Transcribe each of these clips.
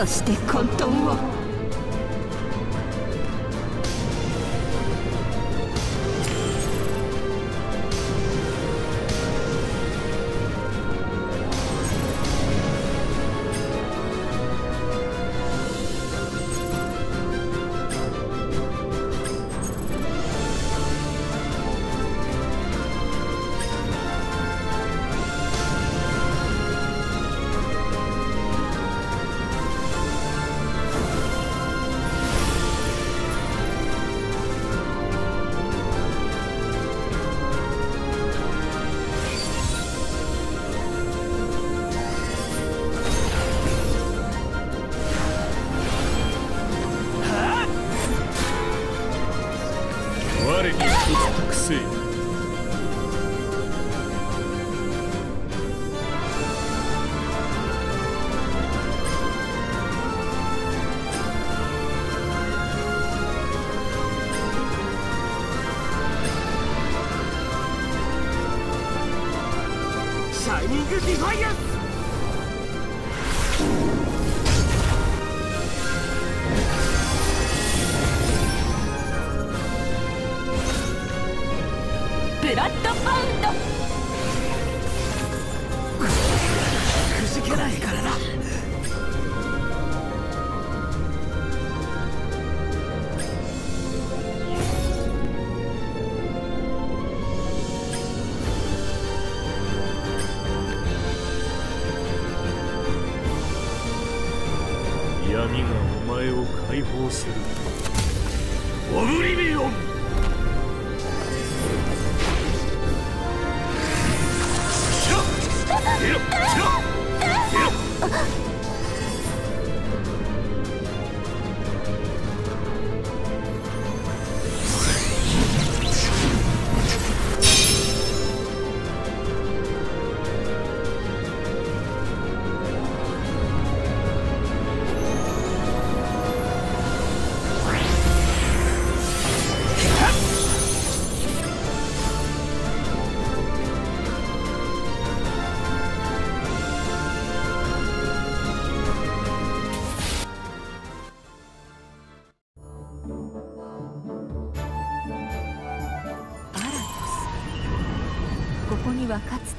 そしてこのブラッドがお前を解放する。オブリビオン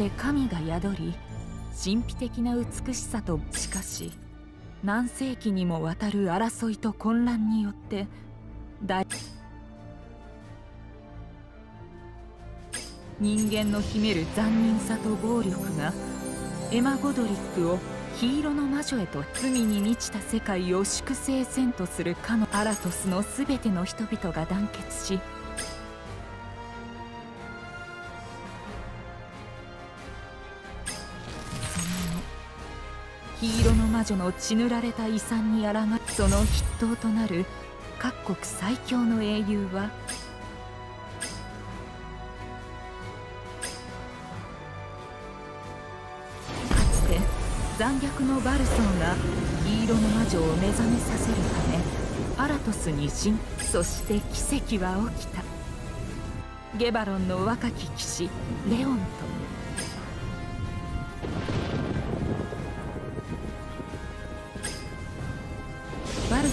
て神が宿り神秘的な美しさとしかし何世紀にもわたる争いと混乱によって大人間の秘める残忍さと暴力がエマ・ゴドリックを黄色の魔女へと罪に満ちた世界を粛清せんとするかのアラトスの全ての人々が団結し黄色の魔女の血塗られた遺産にあらがその筆頭となる各国最強の英雄はかつて残虐のバルソーが黄色の魔女を目覚めさせるためアラトスに死んそして奇跡は起きた。ゲバロンの若き騎士レオンと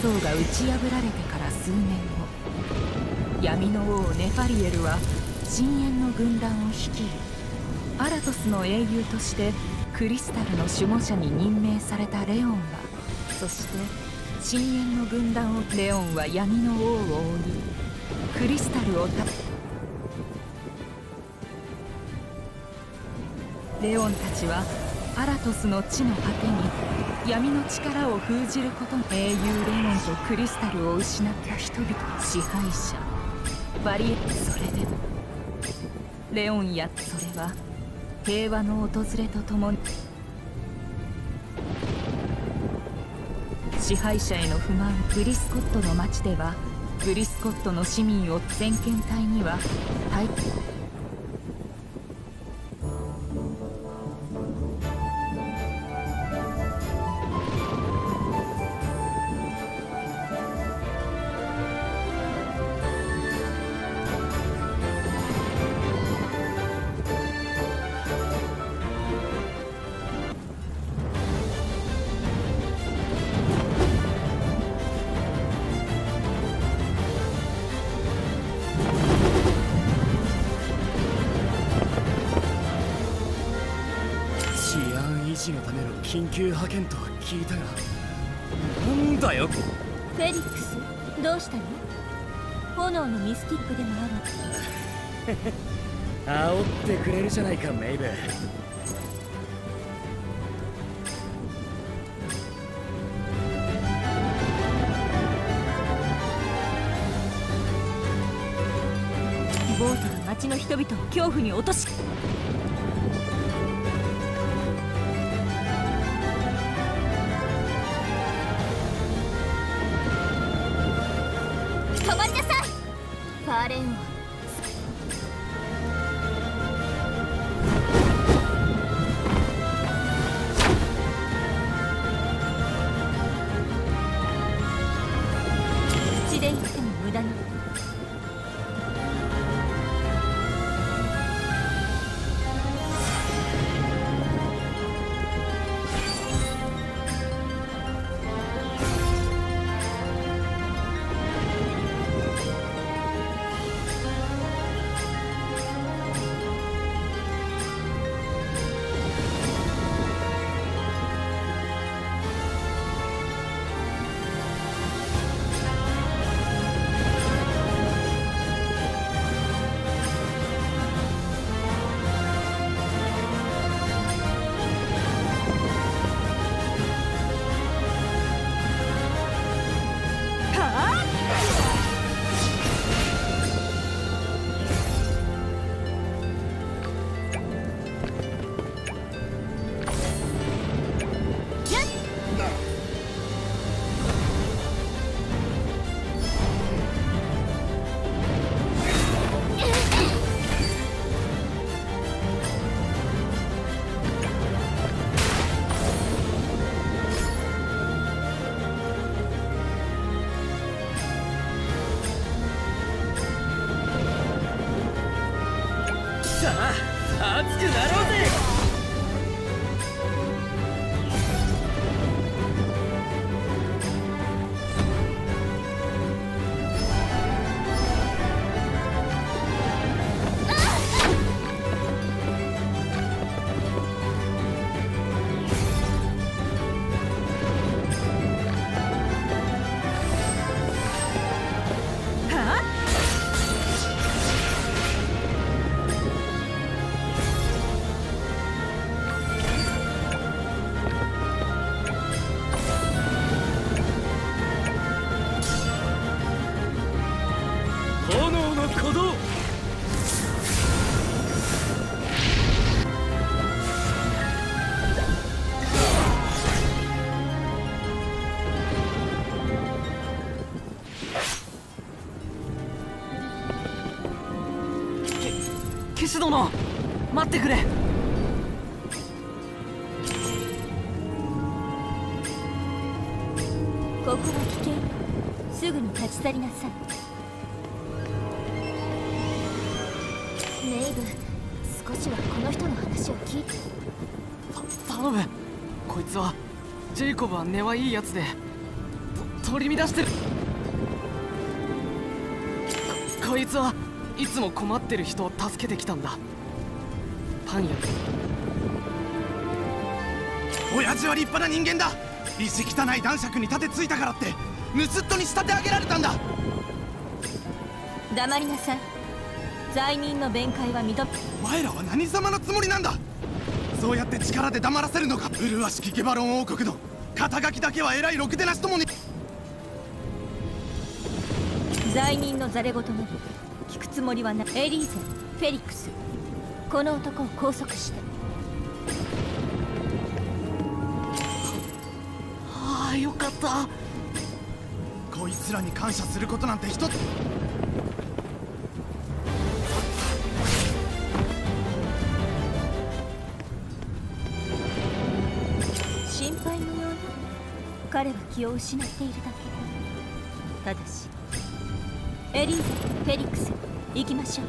バルソーが打ち破られてから数年。後闇の王ネファリエルは深淵の軍団を率いアラトスの英雄としてクリスタルの守護者に任命されたレオンはそして深淵の軍団をレオンは闇の王を追いクリスタルをたレオンたちはアラトスの地の果てに闇の力を封じること英雄レオンとクリスタルを失った人々支配者バリエットそれでも。レオンやそれは平和の訪れとともに支配者への不満グリスコットの町ではグリスコットの市民を先遣隊には大士のための緊急派遣とは聞いたが。なんだよフェリックス。どうしたの？炎のミスティックでもある。煽ってくれるじゃないかメイブボートが町の人々を恐怖に落とし殿待ってくれ。ここは危険。すぐに立ち去りなさい。メイブ少しはこの人の話を聞いて。た頼む。こいつはジェイコブは根はいいやつでと取り乱してる。ここいつはいつも困ってる人を助けてきたんだ。パン屋親父は立派な人間だ。意地汚い男爵に盾ついたからって盗っ人に仕立て上げられたんだ。黙りなさい。罪人の弁解は認めお前らは何様のつもりなんだ。そうやって力で黙らせるのか。麗しきゲバロン王国の。肩書きだけは偉いろくでなしともに。罪人のざれ言など聞くつもりはない。エリーゼフェリックス。この男を拘束して。ああよかった。こいつらに感謝することなんて一つ。心配のような。彼は気を失っているだけ。ただしエリーゼフェリックス行きましょう。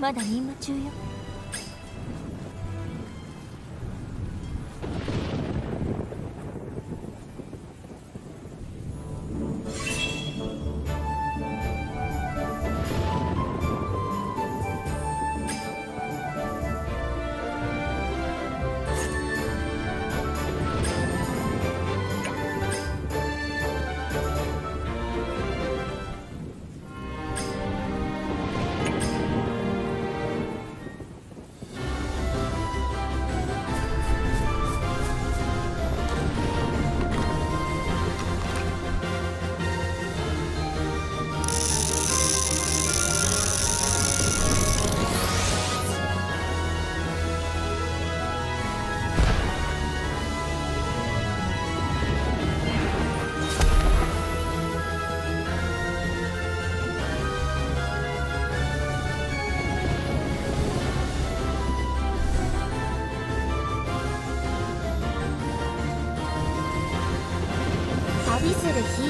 まだ任務中よ。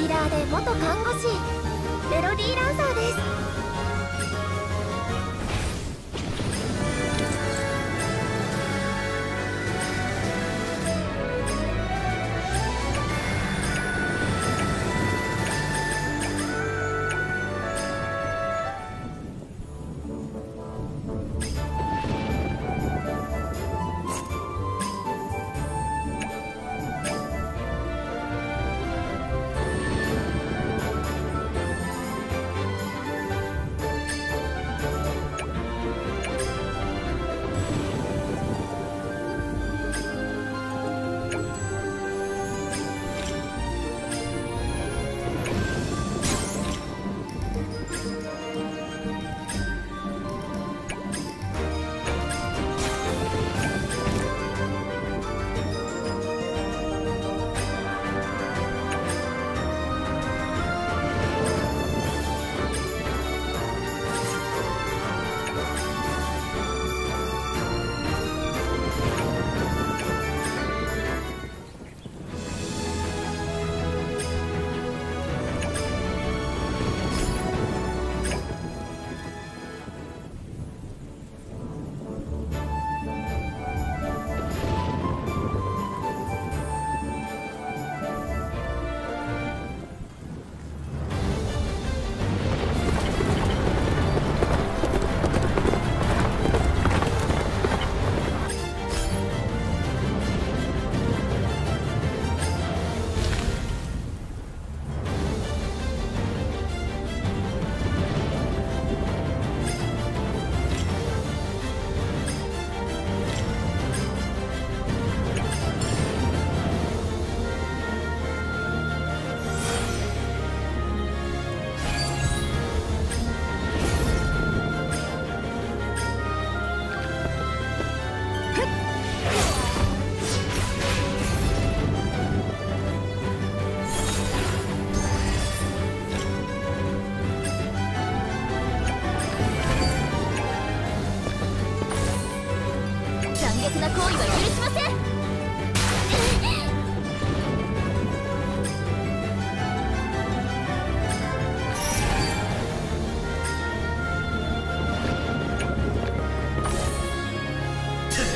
ーラーで元看護師。メロディーランサーです。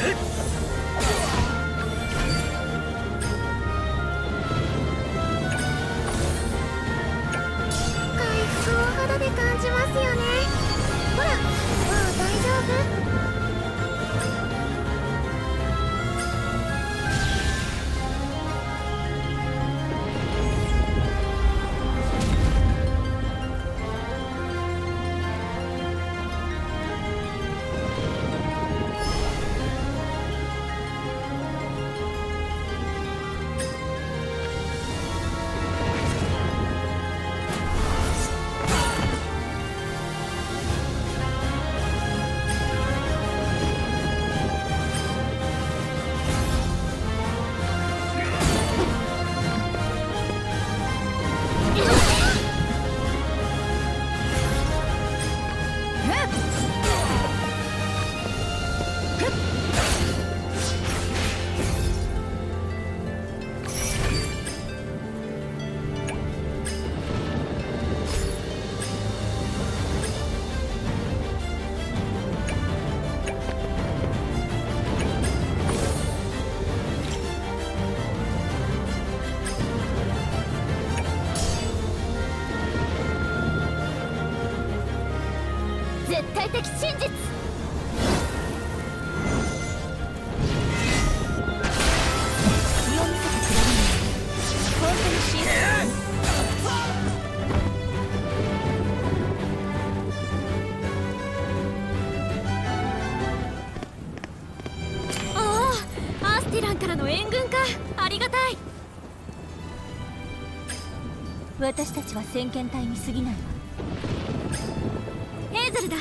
えっ?援軍か。ありがたい。私たちは先遣隊に過ぎないわ。ヘーゼルだ。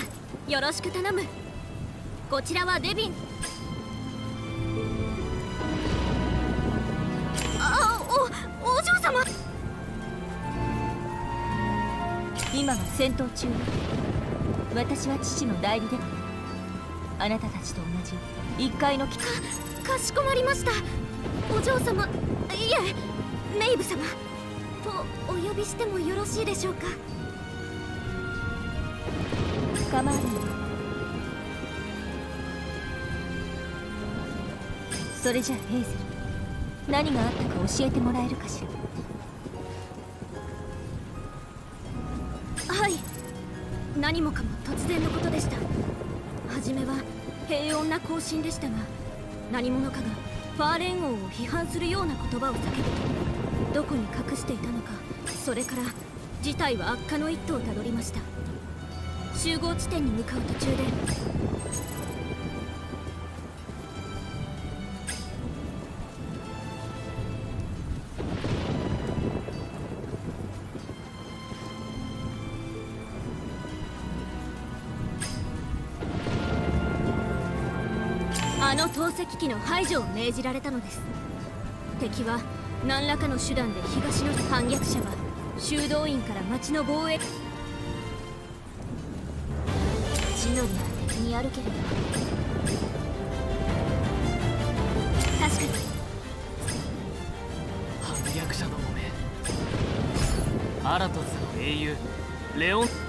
よろしく頼む。こちらはデビン。あおお嬢様。今は戦闘中私は父の代理で。はあなたたちと同じ。一階の機かかしこまりました。お嬢様いえメイブ様とお呼びしてもよろしいでしょうか。構わないそれじゃあヘイゼル何があったか教えてもらえるかしら。はい。何もかも突然のことでした。初めは平穏な行進でしたが。何者かがファーレン王を批判するような言葉を叫ぶとどこに隠していたのかそれから事態は悪化の一途をたどりました。集合地点に向かう途中で石機の排除を命じられたのです。敵は何らかの手段で東の反逆者は修道院から町の防衛。地の利は敵にあるけれど。確かに。反逆者どもめアラトスの英雄レオン。